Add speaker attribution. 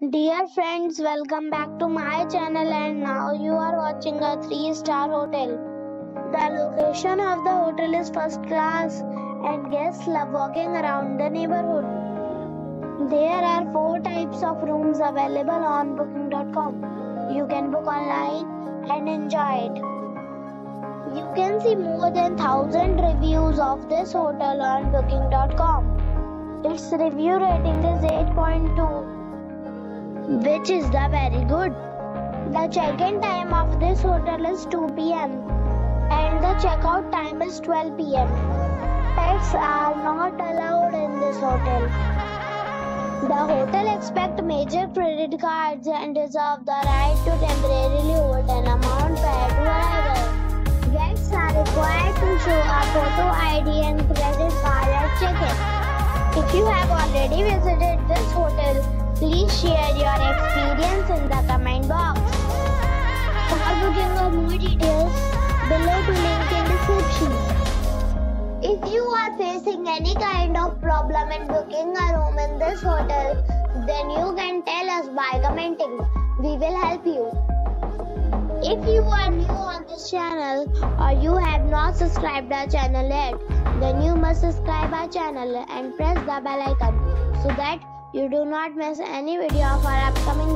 Speaker 1: Dear friends, welcome back to my channel and now you are watching a 3 star hotel. The location of the hotel is first class and guests love walking around the neighborhood. There are 4 types of rooms available on booking.com. You can book online and enjoy it. You can see more than 1000 reviews of this hotel on booking.com. Its review rating is 8.2 which is the very good. The check-in time of this hotel is 2 p.m. and the checkout time is 12 p.m. Pets are not allowed in this hotel. The hotel expects major credit cards and reserve the right to temporarily hold an amount to arrival. Guests are required to show a photo ID and credit card at check-in. If you have already visited Please share your experience in the comment box. For booking or more details, below to link in description. If you are facing any kind of problem in booking a room in this hotel, then you can tell us by commenting. We will help you. If you are new on this channel or you have not subscribed our channel yet, then you must subscribe our channel and press the bell icon so that you do not miss any video of our upcoming